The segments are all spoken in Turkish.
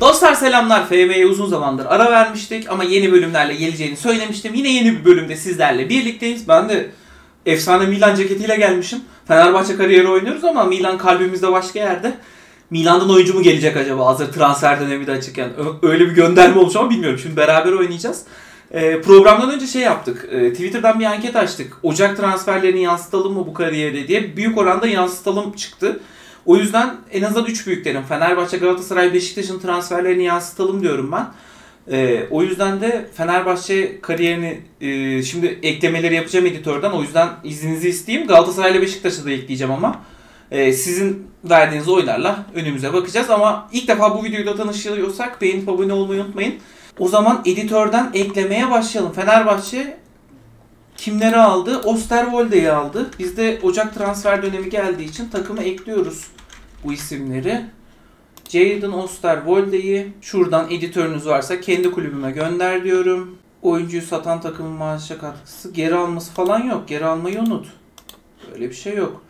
Dostlar selamlar. FB'ye uzun zamandır ara vermiştik ama yeni bölümlerle geleceğini söylemiştim. Yine yeni bir bölümde sizlerle birlikteyiz. Ben de efsane Milan ceketiyle gelmişim. Fenerbahçe kariyeri oynuyoruz ama Milan kalbimizde başka yerde. Milan'dan oyuncu mu gelecek acaba hazır transfer dönemi de açıkken? Öyle bir gönderme olmuş ama bilmiyorum. Şimdi beraber oynayacağız. Ee, programdan önce şey yaptık. Ee, Twitter'dan bir anket açtık. Ocak transferlerini yansıtalım mı bu kariyere diye. Büyük oranda yansıtalım çıktı. O yüzden en azından 3 büyüklerin Fenerbahçe, Galatasaray, Beşiktaş'ın transferlerini yansıtalım diyorum ben. Ee, o yüzden de Fenerbahçe kariyerini e, şimdi eklemeleri yapacağım editörden. O yüzden izninizi isteyeyim. Galatasaray ile Beşiktaş'ı da ekleyeceğim ama e, sizin verdiğiniz oylarla önümüze bakacağız. Ama ilk defa bu videoyla tanışıyorsak beğenip abone olmayı unutmayın. O zaman editörden eklemeye başlayalım. Fenerbahçe kimleri aldı? Osterwolde'yi aldı. Biz de Ocak transfer dönemi geldiği için takıma ekliyoruz bu isimleri. Jadon Osterwolde'yi şuradan editörünüz varsa kendi kulübüme gönder diyorum. Oyuncuyu satan takımın maaşa katkısı geri alması falan yok. Geri almayı unut. Böyle bir şey yok.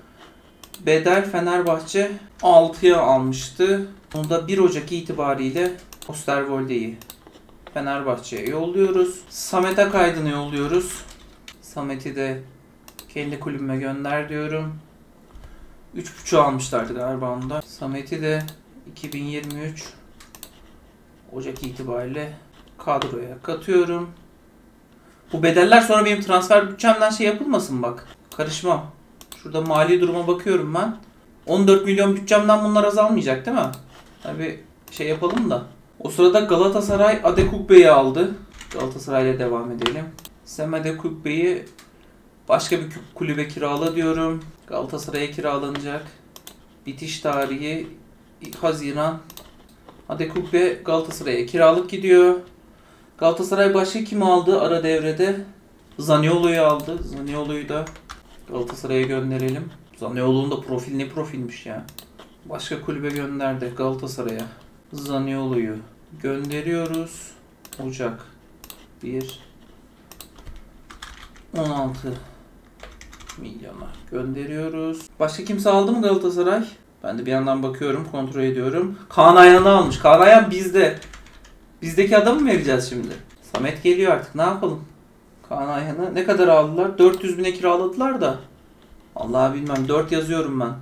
Bedel Fenerbahçe 6'ya almıştı. Onu da 1 Ocak itibariyle Osterwolde'yi Fenerbahçe'ye yolluyoruz. Samet Akaydın'ı yolluyoruz. Samet'i de kendi kulübüme gönder diyorum. 3.5 almışlardı galiba onda. Samet'i de 2023 Ocak itibariyle kadroya katıyorum. Bu bedeller sonra benim transfer bütçemden şey yapılmasın bak. Karışmam. Şurada mali duruma bakıyorum ben. 14 milyon bütçemden bunlar azalmayacak değil mi? Tabi şey yapalım da. O sırada Galatasaray Adekugbe'yi aldı. Galatasaray'la devam edelim. Sem Adekugbe'yi başka bir kulübe kirala diyorum. Galatasaray'a kiralanacak. Bitiş tarihi Haziran. Adekugbe Galatasaray'a kiralık gidiyor. Galatasaray başka kim aldı ara devrede? Zaniolo'yu aldı. Zaniolo'yu da Galatasaray'a gönderelim. Zaniolo'nun da profil ne profilmiş ya. Başka kulübe gönderdi Galatasaray'a. Zaniolo'yu gönderiyoruz. Ocak 1 16 milyona gönderiyoruz. Başka kimse aldı mı Galatasaray? Ben de bir yandan bakıyorum, kontrol ediyorum. Kaan Ayhan'ı almış. Kaan Ayhan bizde. Bizdeki adamı mı vereceğiz şimdi? Samet geliyor artık. Ne yapalım? Kaan Ayhan'ı ne kadar aldılar? 400 bine kiraladılar da. Allah bilmem. 4 yazıyorum ben.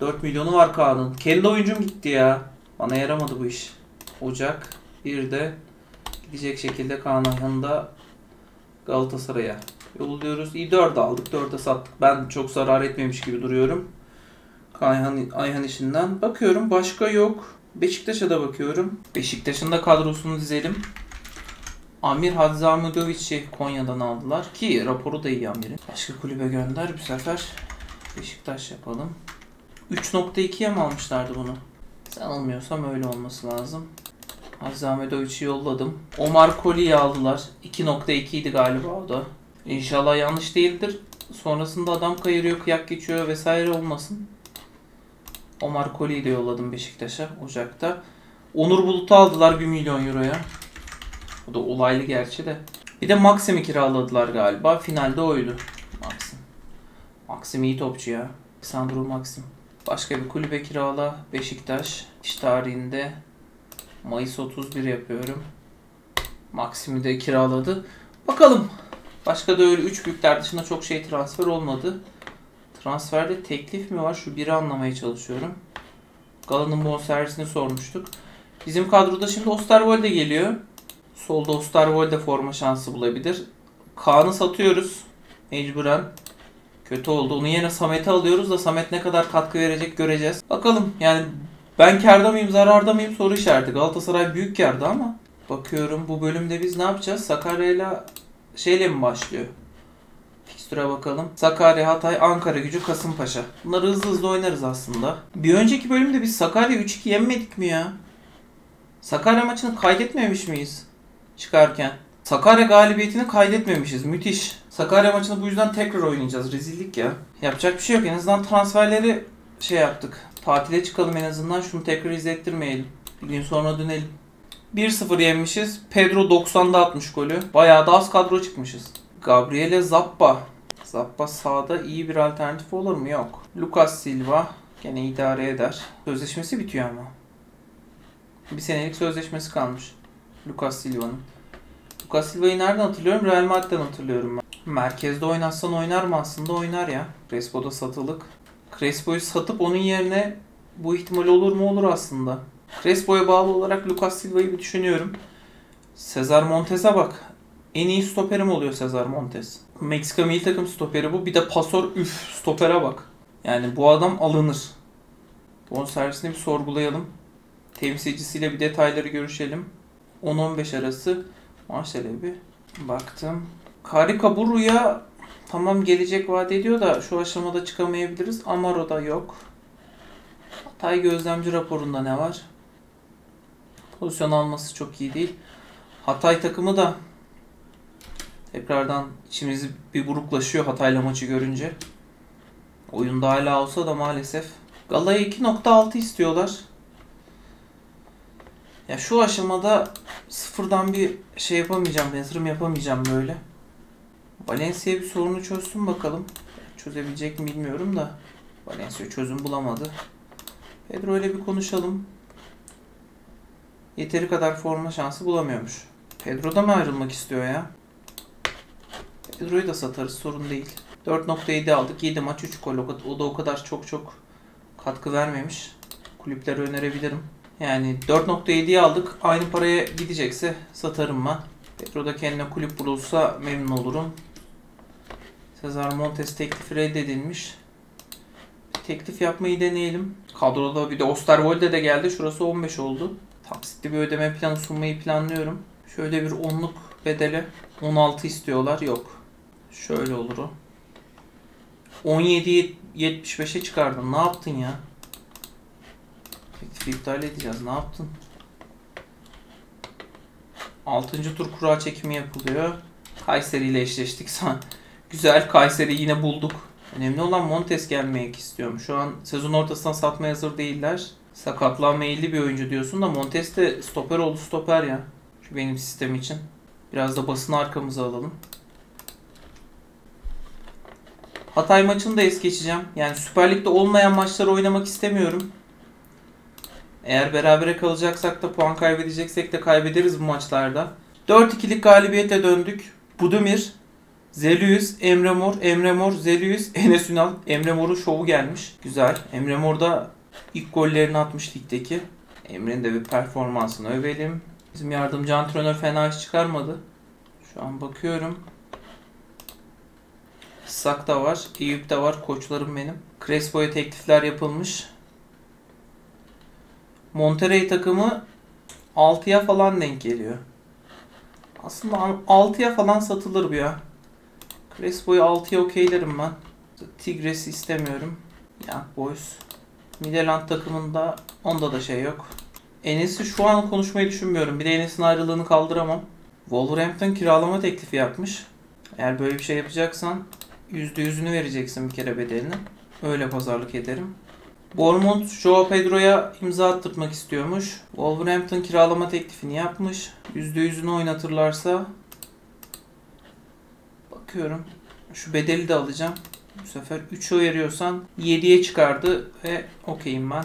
4 milyonu var Kaan'ın. Kendi oyuncum gitti ya. Bana yaramadı bu iş. Ocak 1'de gidecek şekilde Kaan Ayhan'ı da Galatasaray'a yolluyoruz. İyi 4 aldık. 4'e sattık. Ben çok zarar etmemiş gibi duruyorum. Ayhan, Ayhan işinden. Bakıyorum başka yok. Beşiktaş'a da bakıyorum. Beşiktaş'ın da kadrosunu dizelim. Amir Hadzamudoviç'i Konya'dan aldılar. Ki raporu da iyi Amir'in. Başka kulübe gönder. Bu sefer Beşiktaş yapalım. 3.2'ye mi almışlardı bunu? Sanılmıyorsam öyle olması lazım. Hadzamudoviç'i yolladım. Omar Koli'yi aldılar. 2.2 idi galiba o da. İnşallah yanlış değildir. Sonrasında adam kayırıyor, kıyak geçiyor vesaire olmasın. Omar Koli'yi de yolladım Beşiktaş'a Ocak'ta. Onur Bulut'u aldılar 1 milyon euroya. O da olaylı gerçi de. Bir de Maxim'i kiraladılar galiba. Finalde oydu. Maxim. Maxim iyi topçu ya. Sandro Maxim. Başka bir kulübe kirala. Beşiktaş. İş tarihinde Mayıs 31 yapıyorum. Maxim'i de kiraladı. Bakalım. Başka da öyle 3 büyükler dışında çok şey transfer olmadı. Transferde teklif mi var? Şu biri anlamaya çalışıyorum. Gala'nın bonservisini sormuştuk. Bizim kadroda şimdi Osterwolde geliyor. Solda Osterwolde forma şansı bulabilir. Kaan'ı satıyoruz. Mecburen. Kötü oldu. Onun yerine Samet'i alıyoruz da Samet ne kadar katkı verecek göreceğiz. Bakalım yani ben karda mıyım zararda mıyım soru işareti. Galatasaray büyük karda ama bakıyorum bu bölümde biz ne yapacağız? Sakarya'yla şeyle mi başlıyor? Fikstüre bakalım. Sakarya, Hatay, Ankara gücü, Kasımpaşa. Bunları hızlı hızlı oynarız aslında. Bir önceki bölümde biz Sakarya 3-2 yenmedik mi ya? Sakarya maçını kaydetmemiş miyiz? Çıkarken. Sakarya galibiyetini kaydetmemişiz. Müthiş. Sakarya maçını bu yüzden tekrar oynayacağız. Rezillik ya. Yapacak bir şey yok. En azından transferleri şey yaptık. Tatile çıkalım en azından. Şunu tekrar izlettirmeyelim. Bir gün sonra dönelim. 1-0 yenmişiz. Pedro 90'da atmış golü. Bayağı da az kadro çıkmışız. Gabriele Zappa. Zappa sağda iyi bir alternatif olur mu? Yok. Lucas Silva gene idare eder. Sözleşmesi bitiyor ama. Bir senelik sözleşmesi kalmış. Lucas Silva'nın. Lucas Silva'yı nereden hatırlıyorum? Real Madrid'den hatırlıyorum ben. Merkezde oynatsan oynar mı aslında? Oynar ya. Crespo'da satılık. Crespo'yu satıp onun yerine bu ihtimal olur mu? Olur aslında. Crespo'ya bağlı olarak Lucas Silva'yı bir düşünüyorum. Cesar Montes'e bak. En iyi stoperim oluyor Cesar Montes. Meksika milli takım stoperi bu. Bir de pasör üf stopere bak. Yani bu adam alınır. Bonservisini bir sorgulayalım. Temsilcisiyle bir detayları görüşelim. 10-15 arası Marcel'e bir baktım. Karika Buru'ya tamam gelecek vaat ediyor da şu aşamada çıkamayabiliriz. Amaro'da yok. Hatay gözlemci raporunda ne var? Pozisyon alması çok iyi değil. Hatay takımı da tekrardan içimiz bir buruklaşıyor Hatay'la maçı görünce. Oyunda hala olsa da maalesef. Gala'ya 2.6 istiyorlar. Ya şu aşamada sıfırdan bir şey yapamayacağım, yatırım yapamayacağım böyle. Valencia bir sorunu çözsün bakalım. Çözebilecek mi bilmiyorum da. Valencia çözüm bulamadı. Pedro ile bir konuşalım. Yeteri kadar forma şansı bulamıyormuş. Pedro da mı ayrılmak istiyor ya? Pedro'yu da satarız sorun değil. 4.7 aldık. 7 maç 3 gol. O da o kadar çok çok katkı vermemiş. Kulüplere önerebilirim. Yani 4.7'yi aldık. Aynı paraya gidecekse satarım ben. Pedro da kendine kulüp bulursa memnun olurum. Cesar Montes teklifi reddedilmiş. Teklif yapmayı deneyelim. Kadroda bir de Osterwolde de geldi. Şurası 15 oldu. Taksitli bir ödeme planı sunmayı planlıyorum. Şöyle bir onluk bedeli 16 istiyorlar. Yok. Şöyle olur o. 17 75'e çıkardın. Ne yaptın ya? Teklifi iptal edeceğiz. Ne yaptın? 6. tur kura çekimi yapılıyor. Kayseri ile eşleştik. Güzel. Kayseri yine bulduk. Önemli olan Montes gelmek istiyorum. Şu an sezon ortasından satmaya hazır değiller. Sakatlığa meyilli bir oyuncu diyorsun da Montes de stoper oldu stoper ya. Şu benim sistem için. Biraz da basını arkamıza alalım. Hatay maçını da es geçeceğim. Yani Süper Lig'de olmayan maçları oynamak istemiyorum. Eğer berabere kalacaksak da puan kaybedeceksek de kaybederiz bu maçlarda. 4-2'lik galibiyetle döndük. Budimir, Zelius, Emre Mor, Emre Mor, Zelius, Enes Ünal. Emre Mor'un şovu gelmiş. Güzel. Emre Mor da ilk gollerini atmış ligdeki. Emre'nin de bir performansını övelim. Bizim yardımcı antrenör fena iş çıkarmadı. Şu an bakıyorum. Sak da var. Eyüp de var. Koçlarım benim. Crespo'ya teklifler yapılmış. Monterrey takımı 6'ya falan denk geliyor. Aslında 6'ya falan satılır bu ya. Crespo'yu 6'ya okeylerim ben. Tigres'i istemiyorum. Ya Boys. Midland takımında onda da şey yok. Enes'i şu an konuşmayı düşünmüyorum. Bir de Enes'in ayrılığını kaldıramam. Wolverhampton kiralama teklifi yapmış. Eğer böyle bir şey yapacaksan %100'ünü vereceksin bir kere bedelini. Öyle pazarlık ederim. Bournemouth Joao Pedro'ya imza attırmak istiyormuş. Wolverhampton kiralama teklifini yapmış. %100'ünü oynatırlarsa bakıyorum. Şu bedeli de alacağım. Bu sefer 3'e veriyorsan 7'ye çıkardı ve okeyim ben.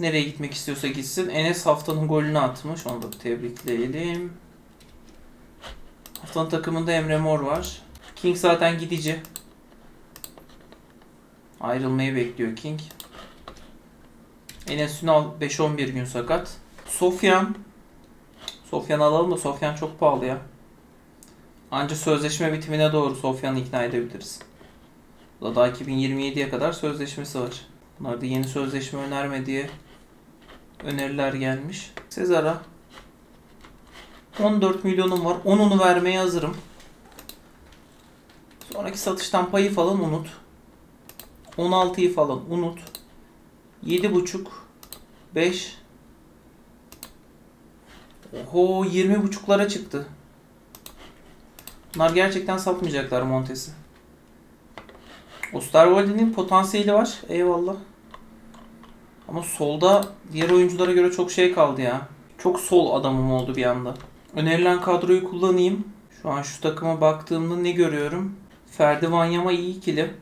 Nereye gitmek istiyorsa gitsin. Enes haftanın golünü atmış. Onu da tebrikleyelim. Haftanın takımında Emre Mor var. King zaten gidici. Ayrılmayı bekliyor King. Enes Ünal 5-11 gün sakat. Sofyan. Sofyan alalım da Sofyan çok pahalı ya. Anca sözleşme bitimine doğru Sofyan'ı ikna edebiliriz. Da daha 2027'ye kadar sözleşmesi var. Bunlar da yeni sözleşme önerme diye öneriler gelmiş. Sezar'a 14 milyonum var. 10'unu vermeye hazırım. Sonraki satıştan payı falan unut. 16'yı falan unut. 7.5 5 Oho 20 buçuklara çıktı. Bunlar gerçekten satmayacaklar Montes'i. Osterwolde'nin potansiyeli var. Eyvallah. Ama solda diğer oyunculara göre çok şey kaldı ya. Çok sol adamım oldu bir anda. Önerilen kadroyu kullanayım. Şu an şu takıma baktığımda ne görüyorum? Ferdi Vanyama iyi ikili.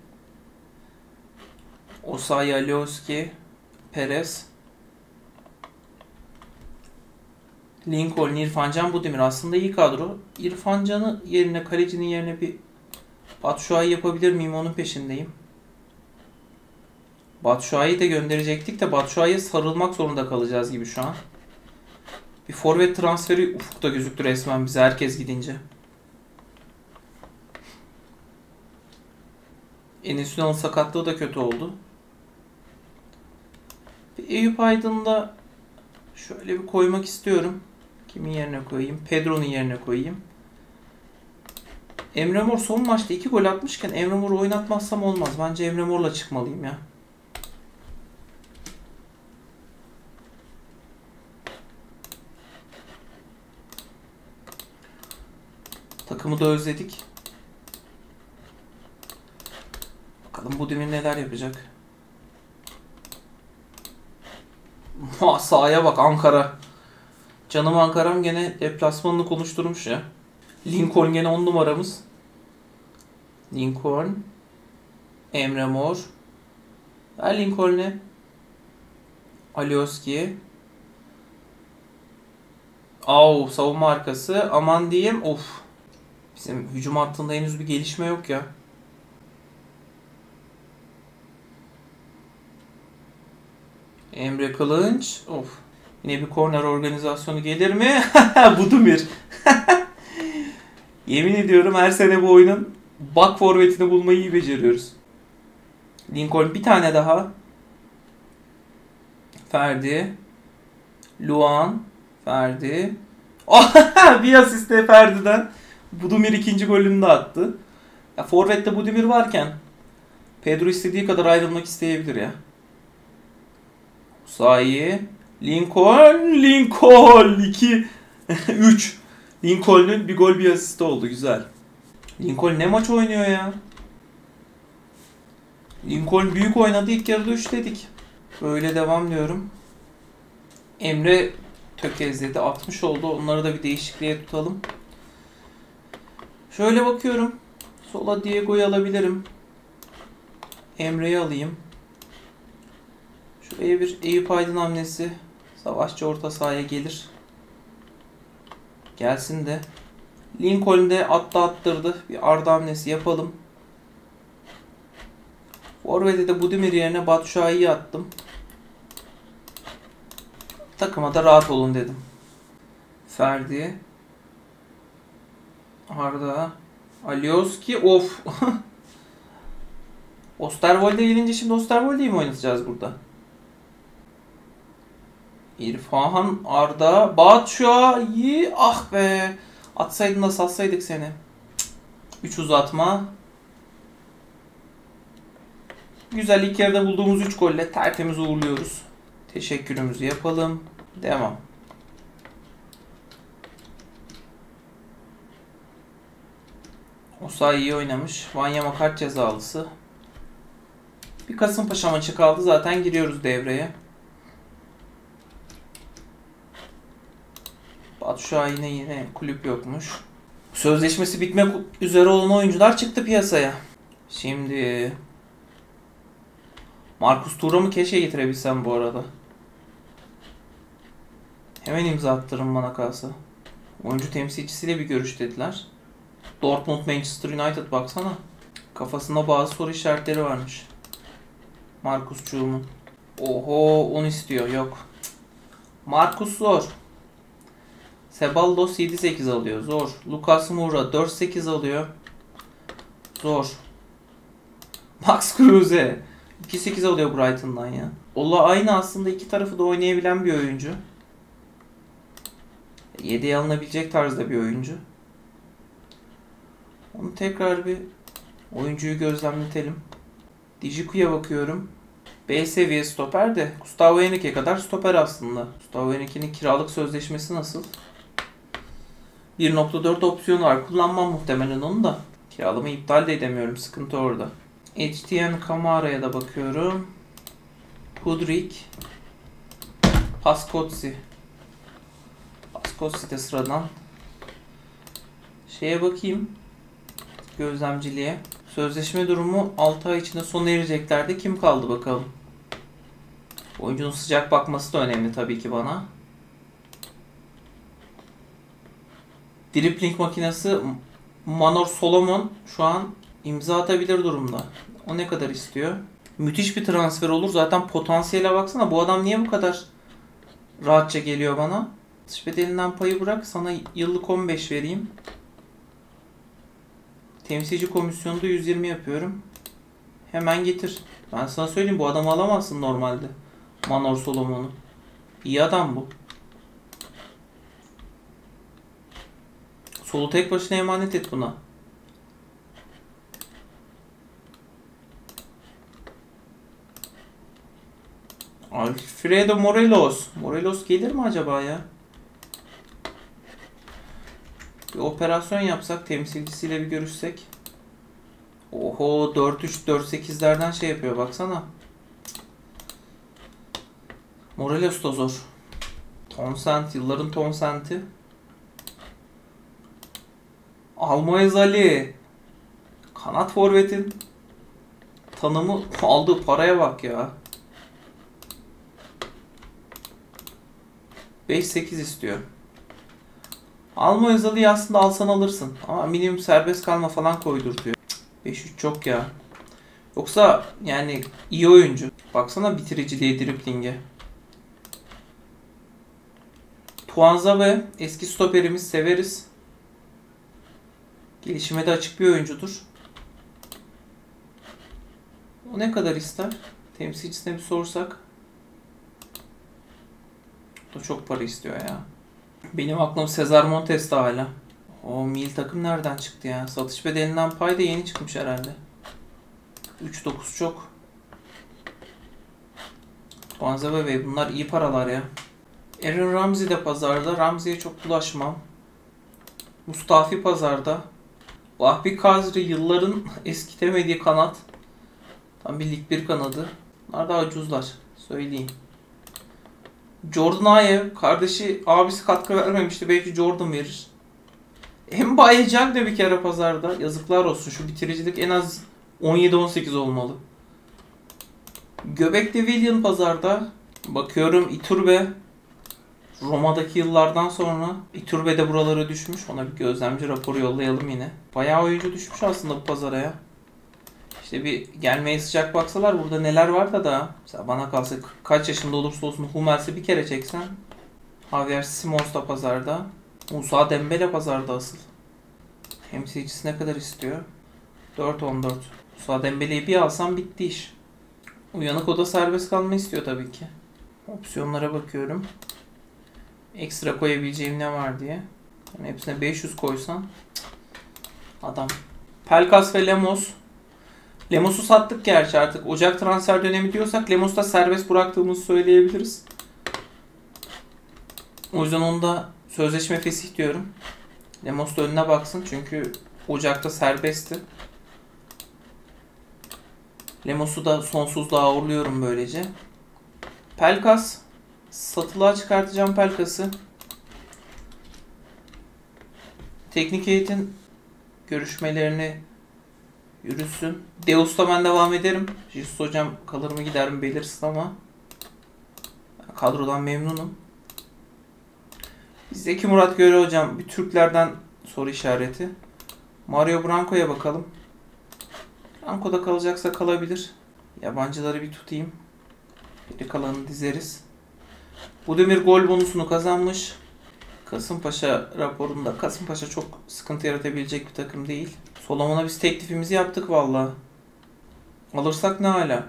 Osayi Alioski, Perez. Lincoln, İrfan Can, Budimir aslında iyi kadro. İrfan Can'ı yerine, kalecinin yerine bir Batshuayi yapabilir miyim onun peşindeyim. Batshuayi'yi de gönderecektik de Batshuayi'ye sarılmak zorunda kalacağız gibi şu an. Bir forvet transferi ufukta gözüktü resmen bize herkes gidince. Enes Ünal'ın sakatlığı da kötü oldu. Bir Eyüp Aydın'da şöyle bir koymak istiyorum. Kimin yerine koyayım? Pedro'nun yerine koyayım. Emre Mor son maçta 2 gol atmışken Emre Mor'u oynatmazsam olmaz. Bence Emre Mor'la çıkmalıyım ya. Takımı da özledik. Bakalım bu demir neler yapacak. Ha sahaya bak Ankara. Canım Ankara'm gene deplasmanını konuşturmuş ya. Lincoln gene 10 numaramız. Lincoln. Emre Mor. Ver Lincoln'e. Alioski. Au savunma arkası. Aman diyeyim. Of. Bizim hücum hattında henüz bir gelişme yok ya. Emre Kılınç. Of. Yine bir korner organizasyonu gelir mi? Budumir. Yemin ediyorum her sene bu oyunun bak forvetini bulmayı iyi beceriyoruz. Lincoln bir tane daha. Ferdi. Luan. Ferdi. bir asist de Ferdi'den. Budimir ikinci golünü de attı. Ya Forvet'te Budimir varken Pedro istediği kadar ayrılmak isteyebilir ya. Sahi. Lincoln. Lincoln. 2. 3. Lincoln'ün bir gol bir asisti oldu. Güzel. Lincoln ne maç oynuyor ya? Lincoln büyük oynadı. ilk yarıda 3 dedik. Böyle devam diyorum. Emre tökezledi. 60 oldu. Onları da bir değişikliğe tutalım. Şöyle bakıyorum. Sola Diego'yu alabilirim. Emre'yi alayım. Şuraya bir Eyüp Aydın hamlesi. Savaşçı orta sahaya gelir. Gelsin de. Lincoln de attı attırdı. Bir Arda hamlesi yapalım. Forvet'e de Budimir yerine Batshuayi'yi attım. Takıma da rahat olun dedim. Ferdi. Arda. Alioski. Of. Osterwolde gelince şimdi Osterwolde'yi mi oynatacağız burada? İrfan, Arda, Batshuayi. Ah be. Atsaydın da satsaydık seni. 3 uzatma. Güzel ilk yarıda bulduğumuz 3 golle tertemiz uğurluyoruz. Teşekkürümüzü yapalım. Devam. Osayi iyi oynamış. Vanyama kart cezalısı. Bir Kasımpaşa maçı kaldı. Zaten giriyoruz devreye. Batshuayi'ne yine kulüp yokmuş. Sözleşmesi bitmek üzere olan oyuncular çıktı piyasaya. Şimdi Marcus Thuram'ı keşke getirebilsem bu arada. Hemen imza attırın bana kalsa. Oyuncu temsilcisiyle bir görüş dediler. Dortmund Manchester United baksana. Kafasında bazı soru işaretleri varmış. Marcus Çuğum'un. Oho 10 istiyor yok. Marcus zor. Seballos 7-8 alıyor. Zor. Lucas Moura 4-8 alıyor. Zor. Max Kruse 2-8 alıyor Brighton'dan ya. Ola aynı aslında iki tarafı da oynayabilen bir oyuncu. 7'ye alınabilecek tarzda bir oyuncu. Onu tekrar bir oyuncuyu gözlemletelim. Dijiku'ya bakıyorum. B seviye stoper de Gustavo Henrique kadar stoper aslında. Gustavo Henrique'nin kiralık sözleşmesi nasıl? 1.4 opsiyon var. Kullanmam muhtemelen onu da. Kiralama iptal de edemiyorum. Sıkıntı orada. HTN Kamara'ya da bakıyorum. Kudrik. Paskotsi. Paskotsi de sıradan. Şeye bakayım. Gözlemciliğe. Sözleşme durumu 6 ay içinde sona ereceklerdi. Kim kaldı bakalım. Oyuncunun sıcak bakması da önemli tabii ki bana. Dripling makinesi Manor Solomon şu an imza atabilir durumda. O ne kadar istiyor? Müthiş bir transfer olur. Zaten potansiyele baksana. Bu adam niye bu kadar rahatça geliyor bana? Satış bedelinden payı bırak. Sana yıllık 15 vereyim. Temsilci komisyonunda 120 yapıyorum. Hemen getir. Ben sana söyleyeyim bu adamı alamazsın normalde. Manor Solomon'u. İyi adam bu. Solu tek başına emanet et buna. Alfredo Morelos. Morelos gelir mi acaba ya? Bir operasyon yapsak, temsilcisiyle bir görüşsek. Oho 4-3-4-8'lerden şey yapıyor baksana. Morelos da zor. Tonsent, yılların Tonsent'i. Almayız Ali. Kanat forvetin tanımı aldığı paraya bak ya. 5-8 istiyor. Alma Özal'ı aslında alsan alırsın. Ama minimum serbest kalma falan koydurtuyor. 5-3 çok ya. Yoksa yani iyi oyuncu. Baksana bitiriciliğe, dripling'e. Tuanza ve eski stoperimiz severiz. Gelişime de açık bir oyuncudur. O ne kadar ister? Temsilcisine bir sorsak. O çok para istiyor ya. Benim aklım Cesar Montes'te hala. O mil takım nereden çıktı ya? Satış bedelinden pay da yeni çıkmış herhalde. 3-9 çok. Banza Bey bunlar iyi paralar ya. Aaron Ramsey de pazarda. Ramsey'e çok bulaşmam. Mustafi pazarda. Vahbi Kazri yılların eskitemediği kanat. Tam bir lig bir kanadı. Bunlar daha ucuzlar. Söyleyeyim. Jordan Ayew kardeşi abisi katkı vermemişti. Belki Jordan verir. Mbaye Can de bir kere pazarda. Yazıklar olsun. Şu bitiricilik en az 17-18 olmalı. Göbekli William pazarda. Bakıyorum Iturbe. Roma'daki yıllardan sonra Iturbe de buralara düşmüş. Ona bir gözlemci raporu yollayalım yine. Bayağı oyuncu düşmüş aslında bu pazara ya. İşte bir gelmeye sıcak baksalar burada neler var da da mesela bana kalsa kaç yaşında olursa olsun Hummels'i bir kere çeksen Javier Simons da pazarda. Musa Dembele pazarda asıl. Temsilcisi ne kadar istiyor? 4-14. Musa Dembele'yi bir alsam bitti iş. Uyanık o da serbest kalma istiyor tabii ki. Opsiyonlara bakıyorum. Ekstra koyabileceğim ne var diye. Yani hepsine 500 koysam. Adam. Pelkas ve Lemos Lemos'u sattık gerçi artık. Ocak transfer dönemi diyorsak Lemos'ta serbest bıraktığımızı söyleyebiliriz. O yüzden onda sözleşme fesih diyorum. Lemos da önüne baksın çünkü Ocak'ta serbestti. Lemos'u da sonsuzluğa uğurluyorum böylece. Pelkas. Satılığa çıkartacağım Pelkas'ı. Teknik eğitim görüşmelerini yürüsün. Deus'ta ben devam ederim. Jesus hocam kalır mı gider mi belirsin ama kadrodan memnunum. Zeki Murat Göre hocam bir Türklerden soru işareti. Mario Branco'ya bakalım. Branco'da kalacaksa kalabilir. Yabancıları bir tutayım. Geri kalanını dizeriz. Budemir gol bonusunu kazanmış. Kasımpaşa raporunda Kasımpaşa çok sıkıntı yaratabilecek bir takım değil. Solomon'a biz teklifimizi yaptık valla. Alırsak ne hala?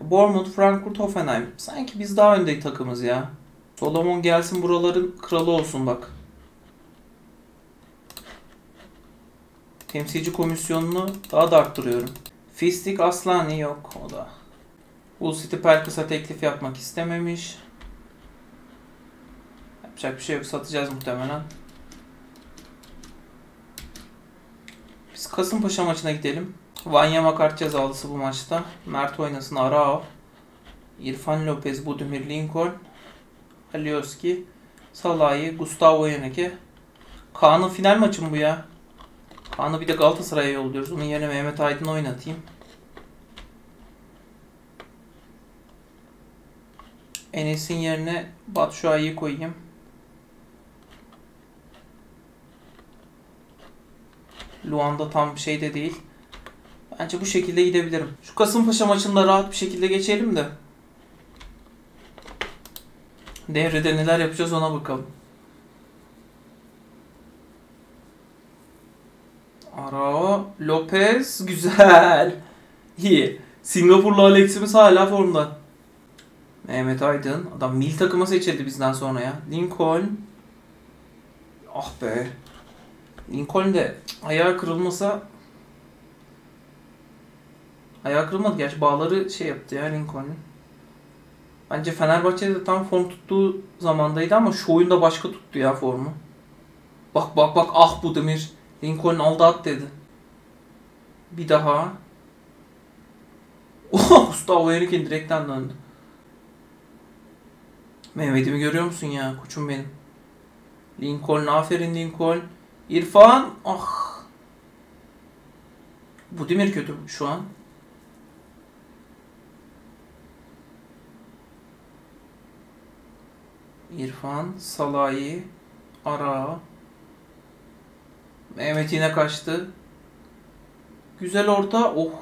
Bournemouth, Frankfurt, Hoffenheim. Sanki biz daha önde takımız ya. Solomon gelsin buraların kralı olsun bak. Temsilci komisyonunu daha da arttırıyorum. Fistik Aslani yok o da. Hull City Pelkas'a teklif yapmak istememiş. Yapacak bir şey yok satacağız muhtemelen. Biz Kasımpaşa maçına gidelim. Vanya kart cezalısı bu maçta. Mert oynasın Arao. İrfan Lopez, Budimir Lincoln. Alioski. Salahi, Gustavo Yeneke. Kaan'ın final maçı mı bu ya? Kaan'ı bir de Galatasaray'a yolluyoruz. Onun yerine Mehmet Aydın oynatayım. Enes'in yerine Batshuayi'yi koyayım. Luanda tam şey de değil. Bence bu şekilde gidebilirim. Şu Kasımpaşa maçında rahat bir şekilde geçelim de. Devrede neler yapacağız ona bakalım. Arao, Lopez güzel. İyi. Singapurlu Alex'imiz hala formda. Mehmet Aydın. Adam mil takıma seçildi bizden sonra ya. Lincoln. Ah be. Lincoln de ayağı kırılmasa ayağı kırılmadı. Gerçi bağları şey yaptı ya Lincoln'un. Bence Fenerbahçe'de de tam form tuttuğu zamandaydı ama şu oyunda başka tuttu ya formu. Bak bak bak ah bu Demir. Lincoln aldı at dedi. Bir daha. Oh Gustavo Henrique'in direkten döndü. Mehmet'imi görüyor musun ya? Koçum benim. Lincoln aferin Lincoln. İrfan ah. Bu Demir kötü şu an. İrfan, Salahi, Ara. Mehmet yine kaçtı. Güzel orta. Oh.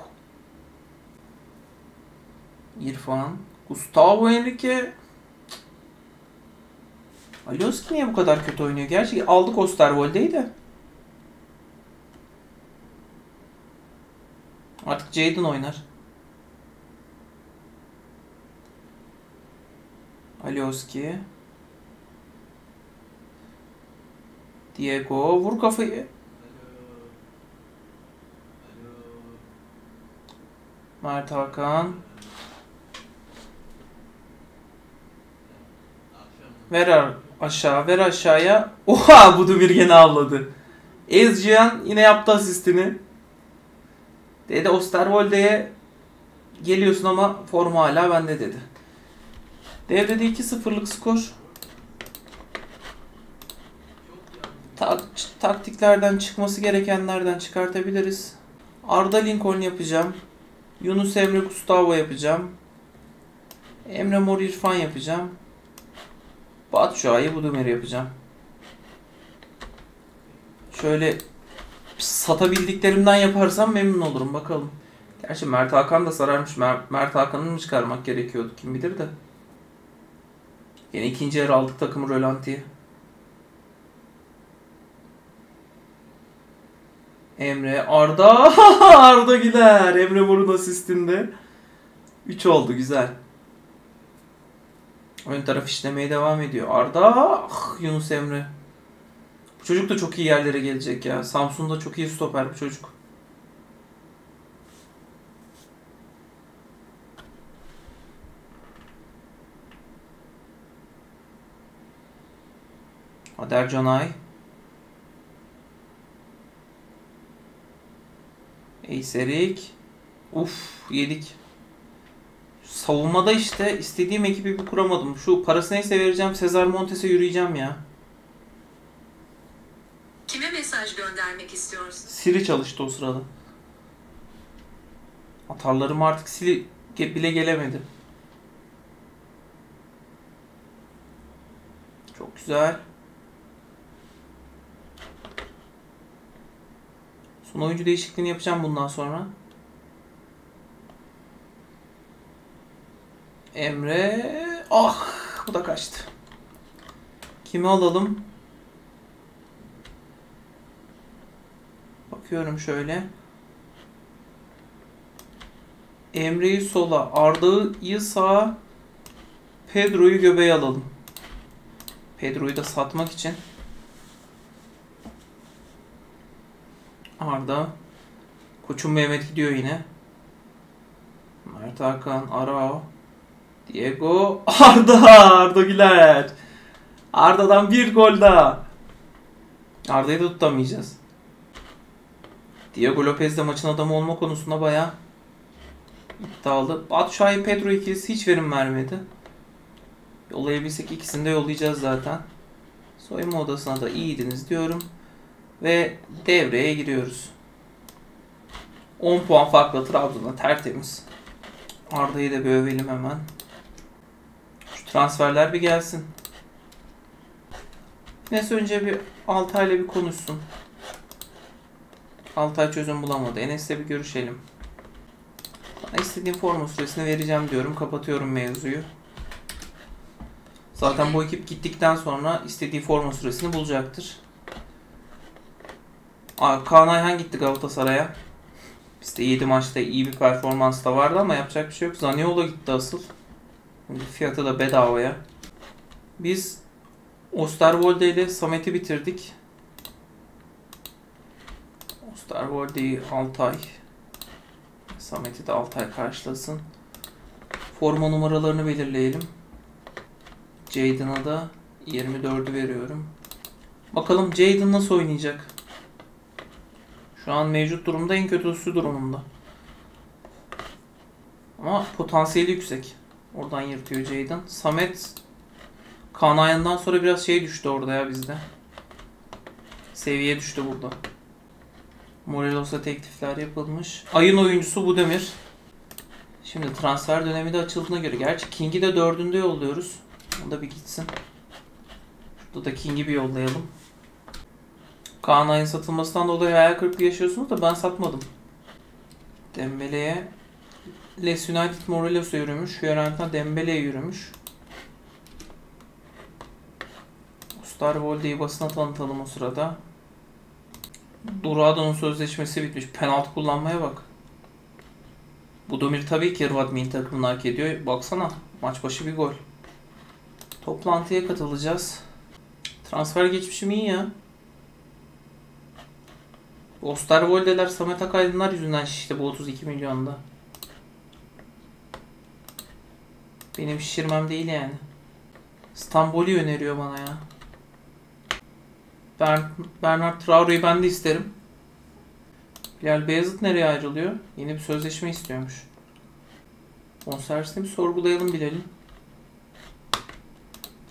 İrfan. Gustavo Henrique. Alioski niye bu kadar kötü oynuyor? Gerçi aldık Osterwolde'yi de. Artık Jadon oynar. Alioski. Diego vur kafayı. Mert Hakan. Ver aşağı, ver aşağıya. Oha bu da bir gene avladı. Ezcihan yine yaptı asistini. Dedi Osterwolde'ye geliyorsun ama forma hala bende dedi. Devrede 2-0'lık skor. Tak taktiklerden çıkması gerekenlerden çıkartabiliriz. Arda Lincoln yapacağım. Yunus Emre Gustavo yapacağım. Emre Mor İrfan yapacağım. Batshuayi Budimir yapacağım. Şöyle satabildiklerimden yaparsam memnun olurum bakalım. Gerçi Mert Hakan da sararmış. Mer Mert Hakan'ı mı çıkarmak gerekiyordu kim bilir de. Yine ikinci yer aldık takımı rölantiye. Emre, Arda, Arda gider. Emre Mor'un asistinde. 3 oldu güzel. Ön taraf işlemeye devam ediyor. Arda, ah, Yunus Emre. Bu çocuk da çok iyi yerlere gelecek ya. Samsun'da çok iyi stoper bu çocuk. Ader Canay. Eyserik. Uf yedik. Savunmada işte istediğim ekibi bir kuramadım. Şu parası neyse vereceğim Sezar Montes'e yürüyeceğim ya. Kime mesaj göndermek istiyorsun? Siri çalıştı o sırada. Atarlarım artık Siri bile gelemedi. Çok güzel. Son oyuncu değişikliğini yapacağım bundan sonra. Emre. Ah bu da kaçtı. Kimi alalım? Bakıyorum şöyle. Emre'yi sola, Arda'yı sağa, Pedro'yu göbeğe alalım. Pedro'yu da satmak için. Arda. Koçum Mehmet gidiyor yine. Mert Hakan, Arao. Diego. Arda. Arda Güler. Arda'dan bir gol daha. Arda'yı da tutamayacağız. Diego Lopez de maçın adamı olma konusunda bayağı iddialı. Batshuayi Pedro ikilisi hiç verim vermedi. Yollayabilsek ikisini de yollayacağız zaten. Soyunma odasına da iyiydiniz diyorum. Ve devreye giriyoruz. 10 puan farklı Trabzon'a tertemiz. Arda'yı da bir övelim hemen. Transferler bir gelsin. Neyse önce bir Altay'la bir konuşsun. Altay çözüm bulamadı. Enes'le bir görüşelim. Sana istediğim forma süresini vereceğim diyorum. Kapatıyorum mevzuyu. Zaten bu ekip gittikten sonra istediği forma süresini bulacaktır. Aa, Kaan Ayhan gitti Galatasaray'a. Bizde 7 maçta iyi bir performans da vardı ama yapacak bir şey yok. Zaniolo gitti asıl. Fiyatı da bedavaya. Biz Osterwolde ile Samet'i bitirdik. Osterwolde'yi Altay. Samet'i de Altay karşılasın. Forma numaralarını belirleyelim. Jaden'a da 24'ü veriyorum. Bakalım Jaden nasıl oynayacak? Şu an mevcut durumda en kötüsü durumunda. Ama potansiyeli yüksek. Oradan yırtıyor Jaden. Samet Kanayan'dan sonra biraz şey düştü orada ya bizde. Seviye düştü burada. Morelos'a teklifler yapılmış. Ayın oyuncusu bu demir. Şimdi transfer dönemi de açıldığına göre. Gerçi King'i de dördünde yolluyoruz. O da bir gitsin. Şurada da King'i bir yollayalım. Kaan Ay'ın satılmasından dolayı hayal kırıklığı yaşıyorsunuz da ben satmadım. Dembele'ye Les United Morelos'a yürümüş. Fiorentina Dembele'ye yürümüş. Starvolde'yi basına tanıtalım o sırada. Durado'nun sözleşmesi bitmiş. Penaltı kullanmaya bak. Budomir tabii ki milli takımını hak ediyor. Baksana maç başı bir gol. Toplantıya katılacağız. Transfer geçmişim iyi ya. Osterwolde'ler Samet Akaydınlar yüzünden şişti bu 32 milyonda. Benim şişirmem değil yani. Stamboli öneriyor bana ya. Bern Bernard Traore'yi ben de isterim. Bilal Beyazıt nereye ayrılıyor? Yeni bir sözleşme istiyormuş. Bonservisini bir sorgulayalım bilelim.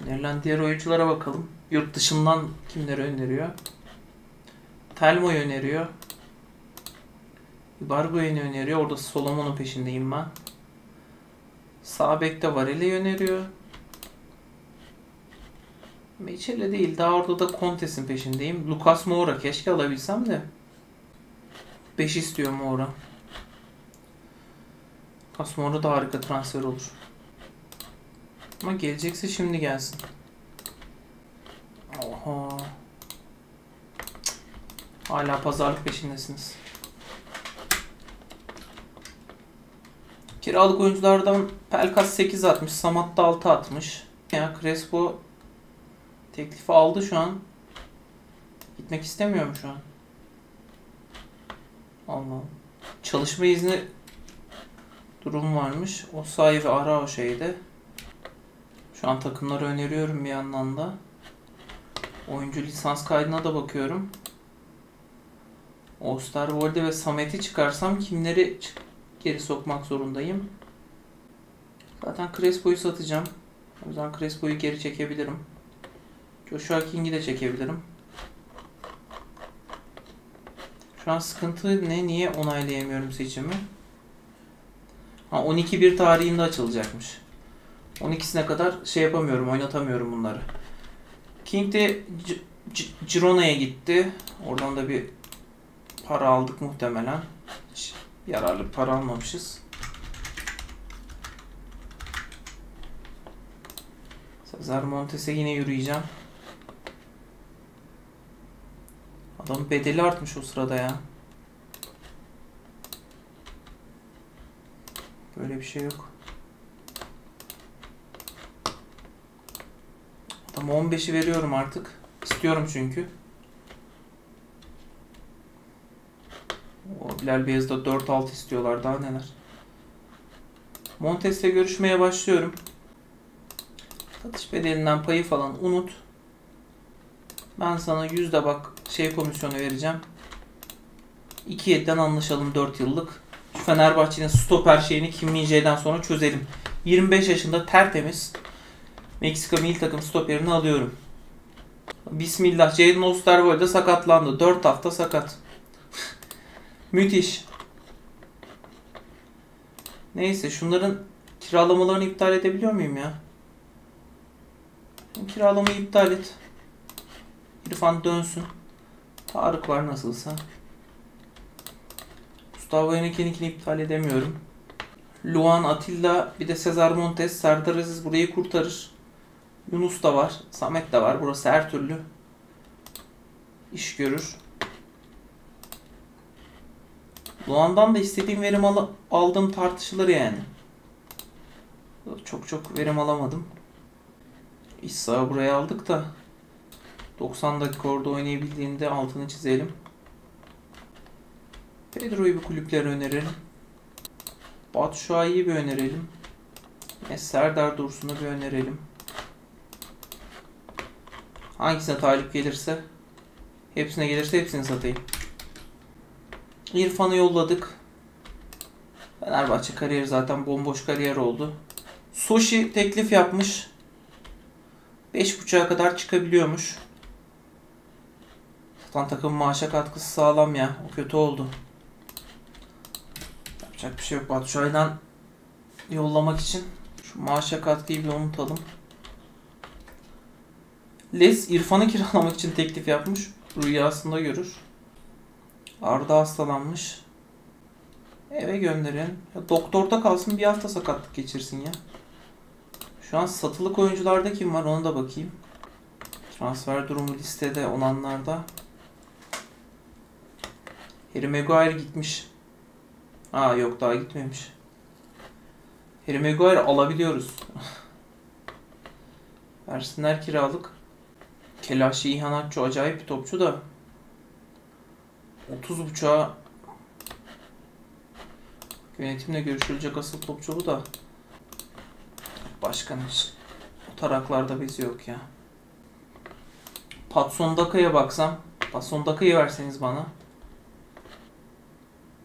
Önerilen diğer oyunculara bakalım. Yurt dışından kimleri öneriyor? Telmo'yu öneriyor. Ibargoyen'i öneriyor. Orada Solomon'un peşindeyim ben. Sağ bekte Varel'i öneriyor. Meçhele değil. Daha orada da Contes'in peşindeyim. Lucas Moura. Keşke alabilsem de. 5 istiyor Moura. Lucas Moura da harika transfer olur. Ama gelecekse şimdi gelsin. Oha. Hala pazarlık peşindesiniz. Kiralık oyunculardan Pelkas 8 atmış, Samat da 6 atmış. Ya Crespo teklifi aldı şu an. Gitmek istemiyorum şu an. Allah. Çalışma izni durum varmış. O sahibi ara o şeyde. Şu an takımları öneriyorum bir yandan da. Oyuncu lisans kaydına da bakıyorum. Osterwolde ve Samet'i çıkarsam kimleri geri sokmak zorundayım? Zaten Crespo'yu satacağım. O yüzden Crespo'yu geri çekebilirim. Joshua King'i de çekebilirim. Şu an sıkıntı ne? Niye onaylayamıyorum seçimi? Ha 12-1 tarihinde açılacakmış. 12'sine kadar şey yapamıyorum, oynatamıyorum bunları. King de Girona'ya gitti. Oradan da bir para aldık muhtemelen. Yararlı para almamışız. Cesar Montes'e yine yürüyeceğim. Adamın bedeli artmış o sırada ya. Böyle bir şey yok. Adama 15'i veriyorum artık. İstiyorum çünkü. O Bilal Beyaz'da 4-6 istiyorlar daha neler. Montes'le görüşmeye başlıyorum. Satış bedelinden payı falan unut. Ben sana yüzde bak şey komisyonu vereceğim. 2.7'den anlaşalım 4 yıllık. Şu Fenerbahçe'nin stoper şeyini Kim Min-jae'den sonra çözelim. 25 yaşında tertemiz Meksika milli takım stoperini alıyorum. Bismillah. Jadon Osterwold sakatlandı. 4 hafta sakat. Müthiş. Neyse şunların kiralamalarını iptal edebiliyor muyum ya? Kiralamayı iptal et. İrfan dönsün. Tarık var nasılsa. Gustavo Henrique'ninkini iptal edemiyorum. Luan Atilla bir de Cesar Montes. Serdar Aziz burayı kurtarır. Yunus da var. Samet de var. Burası her türlü iş görür. Luan'dan da istediğim verim al aldım tartışılır yani. Çok çok verim alamadım. İsa buraya aldık da 90 dakika orada oynayabildiğinde altını çizelim. Pedro'yu bir kulüplere önerelim. Batu Şua'yı bir önerelim. Ve Serdar Dursun'u bir önerelim. Hangisine talip gelirse hepsine gelirse hepsini satayım. İrfan'ı yolladık. Fenerbahçe kariyeri zaten bomboş kariyer oldu. Soshi teklif yapmış. 5.5'a kadar çıkabiliyormuş. Satan takım maaşa katkısı sağlam ya. O kötü oldu. Yapacak bir şey yok. Batu Şuay'dan yollamak için şu maaşa katkıyı bir unutalım. Les İrfan'ı kiralamak için teklif yapmış. Rüyasında görür. Arda hastalanmış. Eve gönderin. Ya doktorda kalsın bir hafta sakatlık geçirsin ya. Şu an satılık oyuncularda kim var ona da bakayım. Transfer durumu listede olanlarda. Harry Maguire gitmiş. Aa yok daha gitmemiş. Harry Maguire alabiliyoruz. Versinler kiralık. Kelaşi İhanatçı acayip bir topçu da 30.5'a yönetimle görüşülecek asıl topçu da başkan hiç o taraklarda bizi yok ya. Patson Daka'ya baksam Patson Daka'yı verseniz bana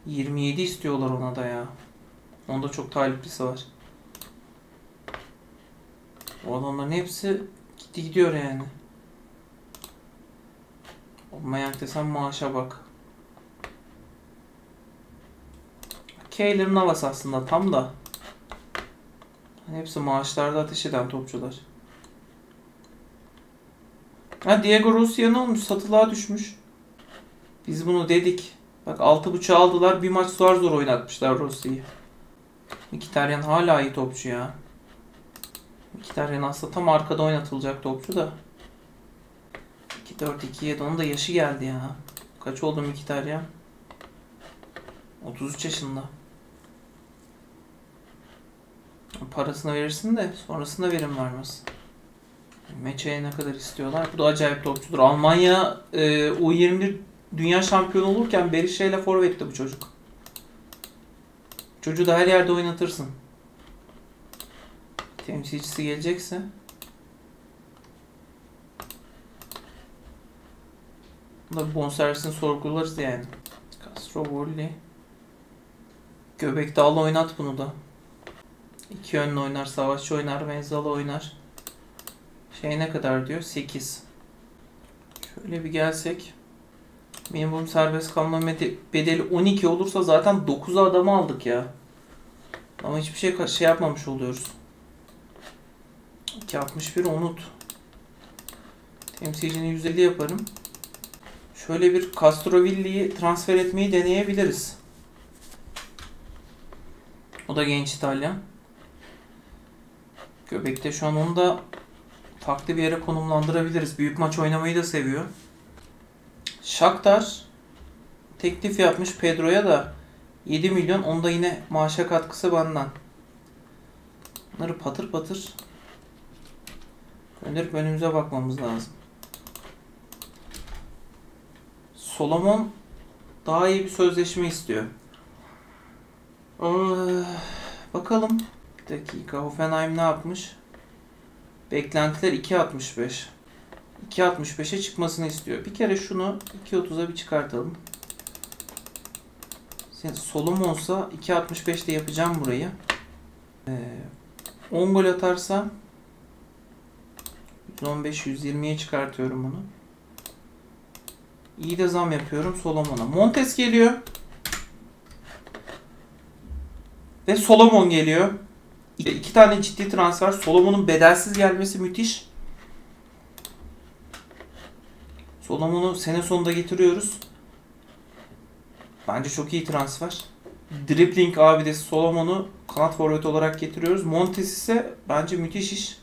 27 istiyorlar ona da ya. Onda çok taliplisi var. O adamların hepsi gitti gidiyor yani. Olmayan desem maaşa bak. Keylor Navas aslında tam da. Hani hepsi maaşlarda ateş eden topçular. Ha Diego Rossi ne olmuş? Satılığa düşmüş. Biz bunu dedik. Bak 6.5 aldılar. Bir maç zor zor oynatmışlar Rossi'yi. Mkhitaryan hala iyi topçu ya. Mkhitaryan aslında tam arkada oynatılacak topçu da. 2-4-2-7 onun da yaşı geldi ya. Kaç oldu Mkhitaryan? 33 yaşında. Parasını verirsin de sonrasında verim vermez. Meçe'ye ne kadar istiyorlar? Bu da acayip topçudur. Almanya e, U21 dünya şampiyonu olurken Berisha ile forvetti bu çocuk. Çocuğu da her yerde oynatırsın. Temsilcisi gelecekse. Da bonservisini sorgularız yani. Castro Volli. Göbek dağlı oynat bunu da. İki yönlü oynar, savaşçı oynar, menzalı oynar. Şey ne kadar diyor? 8. Şöyle bir gelsek. Minimum serbest kalma bedeli 12 olursa zaten 9'a adamı aldık ya. Ama hiçbir şey şey yapmamış oluyoruz. 2.61 unut. Temsilcini 150 yaparım. Şöyle bir Castrovilli'yi transfer etmeyi deneyebiliriz. O da genç İtalyan. Göbekte şu an onu da farklı bir yere konumlandırabiliriz. Büyük maç oynamayı da seviyor. Shakhtar teklif yapmış Pedro'ya da 7 milyon. Onda yine maaşa katkısı benden. Bunları patır patır gönderip önümüze bakmamız lazım. Solomon daha iyi bir sözleşme istiyor. Ee, bakalım. Dakika. Hoffenheim ne yapmış? Beklentiler 2.65. 2.65'e çıkmasını istiyor. Bir kere şunu 2.30'a bir çıkartalım. Solum olsa 2.65'te yapacağım burayı. Ee, 10 gol atarsa 115-120'ye çıkartıyorum bunu. İyi de zam yapıyorum Solomon'a. Montes geliyor. Ve Solomon geliyor. İki tane ciddi transfer. Solomon'un bedelsiz gelmesi müthiş. Solomon'u sene sonunda getiriyoruz. Bence çok iyi transfer. Dribbling abidesi Solomon'u kanat forvet olarak getiriyoruz. Montes ise bence müthiş iş.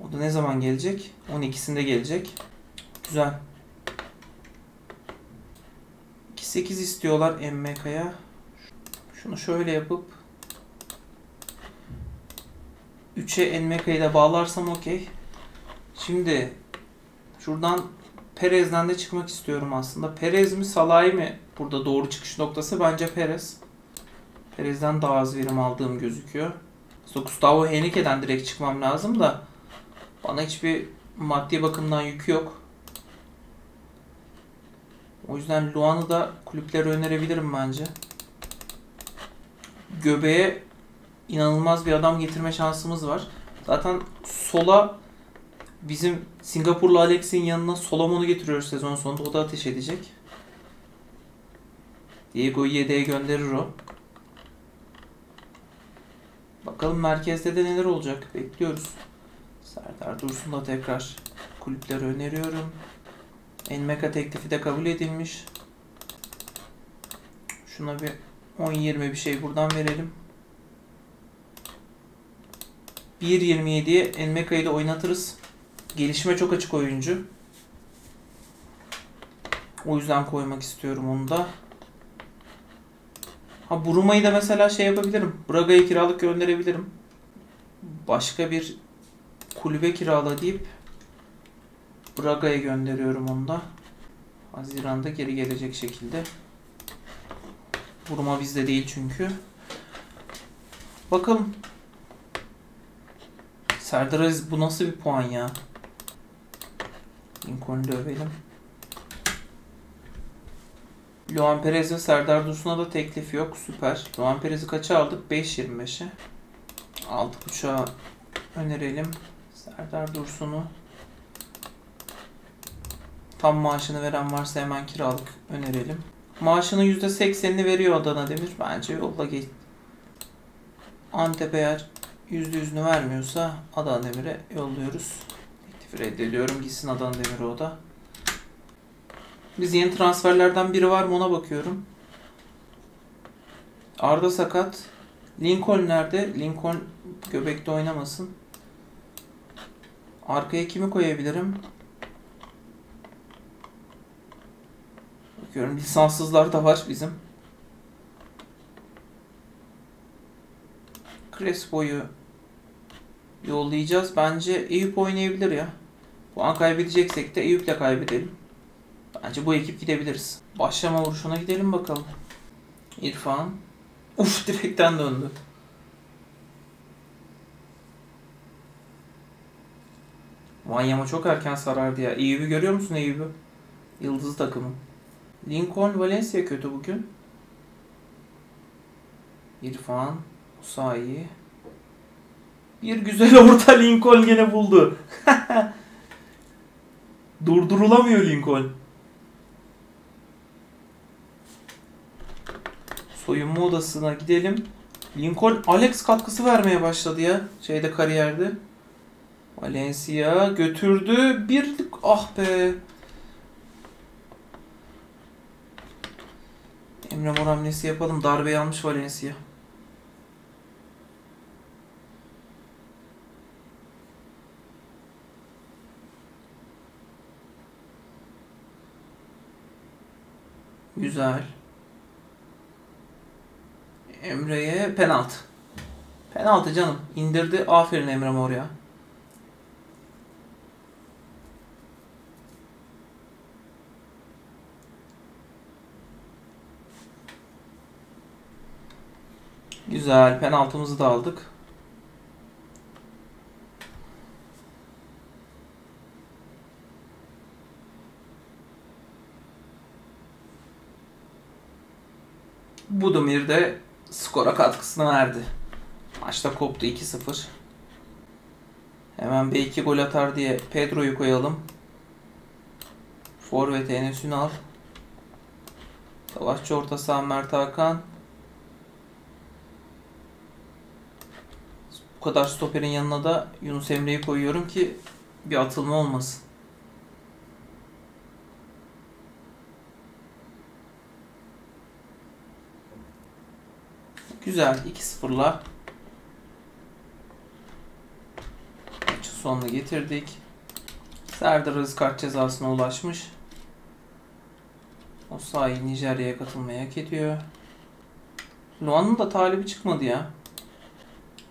O da ne zaman gelecek? 12'sinde gelecek. Güzel. 2-8 istiyorlar MMK'ya. Şunu şöyle yapıp 3'e NMK'yı da bağlarsam okey. Şimdi şuradan Perez'den de çıkmak istiyorum aslında. Perez mi Salah'ı mı burada doğru çıkış noktası? Bence Perez. Perez'den daha az verim aldığım gözüküyor. Aslında Gustavo Henrique'den direkt çıkmam lazım da bana hiçbir maddi bakımdan yükü yok. O yüzden Luan'ı da kulüplere önerebilirim bence. Göbeğe inanılmaz bir adam getirme şansımız var. Zaten sola bizim Singapurlu Alex'in yanına Solomon'u getiriyoruz sezon sonunda. O da ateş edecek. Diego'yu yedeğe gönderir o. Bakalım merkezde de neler olacak. Bekliyoruz. Serdar Dursun da tekrar kulüplere öneriyorum. Enmeka teklifi de kabul edilmiş. Şuna bir 10-20 bir şey buradan verelim. 1.27'ye Enmeka'yı da oynatırız. Gelişime çok açık oyuncu. O yüzden koymak istiyorum onu da. Ha Buruma'yı da mesela şey yapabilirim. Braga'ya kiralık gönderebilirim. Başka bir kulübe kirala deyip Braga'ya gönderiyorum onu da. Haziran'da geri gelecek şekilde. Buruma bizde değil çünkü. Bakalım. Serdar Aziz bu nasıl bir puan ya? Lincoln'u dövelim. Luan Perez Serdar Dursun'a da teklif yok. Süper. Luan Perez'i kaça aldık? 5.25'e. 6.5'a önerelim. Serdar Dursun'u. Tam maaşını veren varsa hemen kiralık önerelim. Maaşının %80'ini veriyor Adana Demir. Bence yolla geç. Antep eğer %100'ünü vermiyorsa Adana Demir'e yolluyoruz. Teklifi reddediyorum. Gitsin Adana Demir'e o da. Biz yeni transferlerden biri var mı ona bakıyorum. Arda sakat. Lincoln nerede? Lincoln göbekte oynamasın. Arkaya kimi koyabilirim? Bakıyorum lisanssızlar da var bizim. Crespo'yu yollayacağız. Bence Eyüp oynayabilir ya. Puan kaybedeceksek de Eyüp'le kaybedelim. Bence bu ekip gidebiliriz. Başlama vuruşuna gidelim bakalım. İrfan. Uf direkten döndü. Vanyama çok erken sarardı ya. Eyüp'ü görüyor musun Eyüp'ü? Yıldız takımı. Lincoln Valencia kötü bugün. İrfan. Usayi. Bir güzel orta Lincoln gene buldu. Durdurulamıyor Lincoln. Soyunma odasına gidelim. Lincoln Alex katkısı vermeye başladı ya. Şeyde kariyerde. Valencia götürdü. Birlik ah be. Emre Mor hamlesi yapalım. Darbe almış Valencia. Güzel. Emre'ye penaltı. Penaltı canım. İndirdi. Aferin Emre Mor ya. Güzel. Penaltımızı da aldık. Budimir de skora katkısını verdi. Maçta koptu 2-0. Hemen B2 gol atar diye Pedro'yu koyalım. Forvet Enes Ünal. Savaşçı orta saha Mert Hakan. Bu kadar stoperin yanına da Yunus Emre'yi koyuyorum ki bir atılma olmasın. Güzel. 2-0'la maçın sonunu getirdik. Serdar Aziz cezasına ulaşmış. O sahi Nijerya'ya katılmaya hak ediyor. Luan'ın da talibi çıkmadı ya.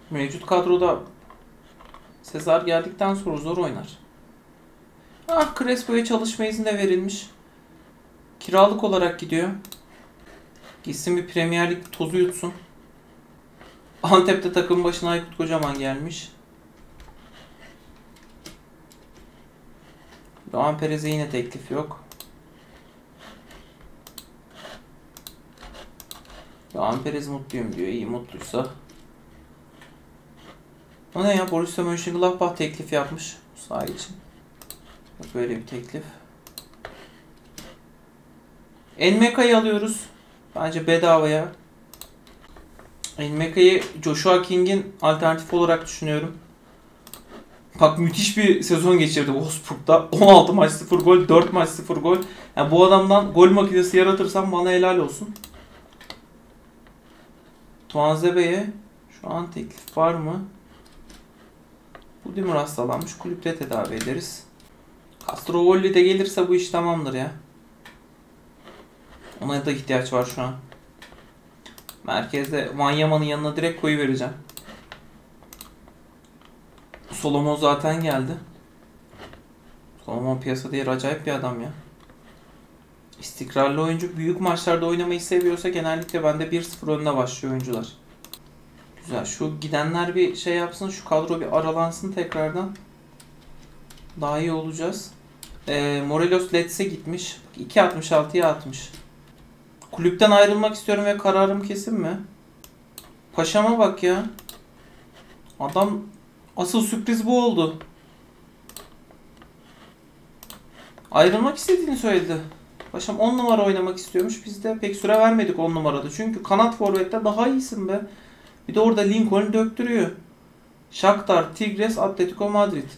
Mevcut kadroda Sezar geldikten sonra zor oynar. Ah Crespo'ya çalışma izni de verilmiş. Kiralık olarak gidiyor. Gitsin bir Premier Lig tozu yutsun. Antep'te takım başına Aykut Kocaman gelmiş. Doğan Perez'e yine teklif yok. Doğan Perez mutluyum diyor. İyi mutluysa. O ne ya? Borussia Mönchengladbach teklif yapmış. Bu saha için. Böyle bir teklif. Enmeka'yı alıyoruz. Bence bedavaya. Enmeka'yı Joshua King'in alternatif olarak düşünüyorum. Bak müthiş bir sezon geçirdi Wolfsburg'da. 16 maç 0 gol, 4 maç 0 gol. Yani bu adamdan gol makinesi yaratırsam bana helal olsun. Tuanzebe'ye şu an teklif var mı? Bu dimur hastalanmış. Kulüpte tedavi ederiz. Castrovolli de gelirse bu iş tamamdır ya. Ona da ihtiyaç var şu an. Merkezde Vanyaman'ın yanına direkt koyu vereceğim. Solomon zaten geldi. Solomon piyasa değeri acayip bir adam ya. İstikrarlı oyuncu büyük maçlarda oynamayı seviyorsa genellikle bende 1-0 önüne başlıyor oyuncular. Güzel. Şu gidenler bir şey yapsın. Şu kadro bir aralansın tekrardan. Daha iyi olacağız. Ee, Morelos Letz'e gitmiş. 2.66'ya atmış. Kulüpten ayrılmak istiyorum ve kararım kesin mi? Paşama bak ya. Adam asıl sürpriz bu oldu. Ayrılmak istediğini söyledi. Paşam 10 numara oynamak istiyormuş. Biz de pek süre vermedik 10 numarada. Çünkü kanat forvette daha iyisin be. Bir de orada Lincoln döktürüyor. Shakhtar, Tigres, Atletico Madrid.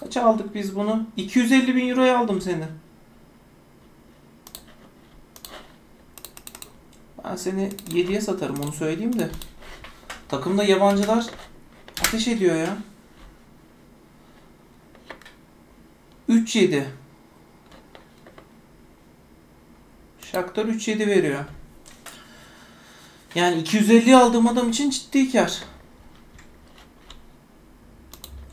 Kaça aldık biz bunu? 250 bin euroya aldım seni. Ben seni 7'ye satarım onu söyleyeyim de. Takımda yabancılar ateş ediyor ya. 3-7. Shakhtar 3-7 veriyor. Yani 250 aldığım adam için ciddi kar.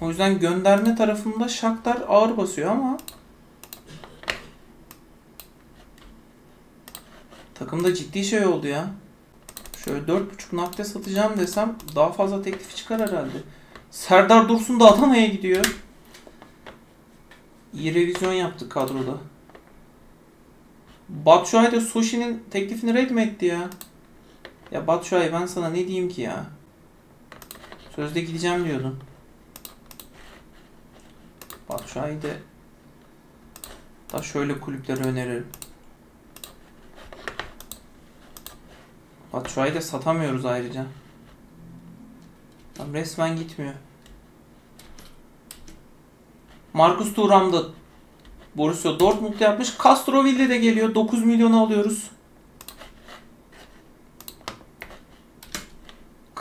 O yüzden gönderme tarafında Shakhtar ağır basıyor ama takımda ciddi şey oldu ya. Şöyle 4.5 nakde satacağım desem daha fazla teklif çıkar herhalde. Serdar Dursun da Adana'ya gidiyor. İyi revizyon yaptık kadroda. Batshuayi de Sushi'nin teklifini red mi etti ya? Ya Batshuayi ben sana ne diyeyim ki ya? Sözde gideceğim diyordun. Batshuayi de da şöyle kulüpleri öneririm. Batshuayi de satamıyoruz ayrıca. Tam resmen gitmiyor. Marcus Thuram da Borussia Dortmund yapmış. Castroville de geliyor. 9 milyonu alıyoruz.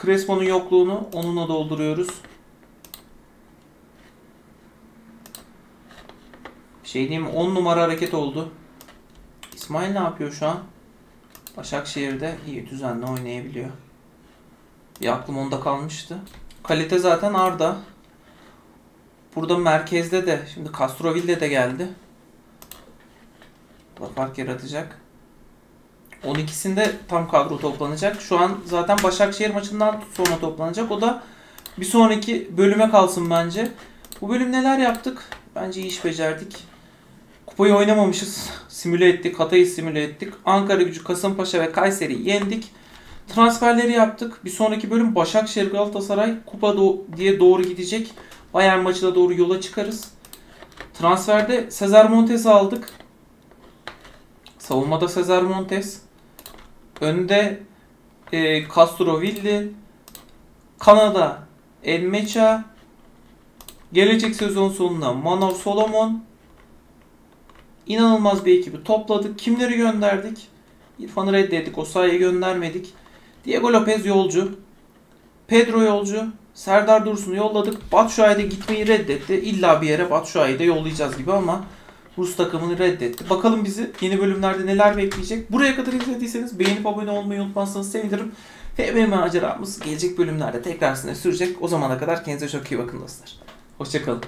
Crespo'nun yokluğunu onunla dolduruyoruz. Şey diyeyim 10 numara hareket oldu. İsmail ne yapıyor şu an? Başakşehir'de iyi düzenli oynayabiliyor. Bir aklım onda kalmıştı. Kalite zaten Arda. Burada merkezde de şimdi Castroville de geldi. Da fark yaratacak. 12'sinde tam kadro toplanacak. Şu an zaten Başakşehir maçından sonra toplanacak. O da bir sonraki bölüme kalsın bence. Bu bölüm neler yaptık? Bence iyi iş becerdik. Kupayı oynamamışız. Simüle ettik. Hatay'ı simüle ettik. Ankara gücü, Kasımpaşa ve Kayseri'yi yendik. Transferleri yaptık. Bir sonraki bölüm Başakşehir Galatasaray kupa do- diye doğru gidecek. Bayern maçına doğru yola çıkarız. Transferde Cesar Montes'i aldık. Savunmada Cesar Montes. Önde e, Castrovilli. Kanada Elmecha. Gelecek sezon sonunda Manor Solomon. İnanılmaz bir ekibi topladık. Kimleri gönderdik? İrfan'ı reddettik. Osayi'yi göndermedik. Diego Lopez yolcu. Pedro yolcu. Serdar Dursun'u yolladık. Batshuayi'de gitmeyi reddetti. İlla bir yere Batshuayi'yi de yollayacağız gibi ama Rus takımını reddetti. Bakalım bizi yeni bölümlerde neler bekleyecek. Buraya kadar izlediyseniz beğenip abone olmayı unutmazsanız sevinirim. Ve benim maceramız gelecek bölümlerde tekrar sizinle sürecek. O zamana kadar kendinize çok iyi bakın dostlar. Hoşçakalın.